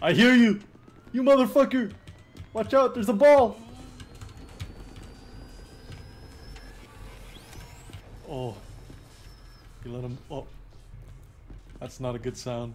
I hear you! You motherfucker! Watch out, there's a ball! Oh. You let him. Oh. That's not a good sound.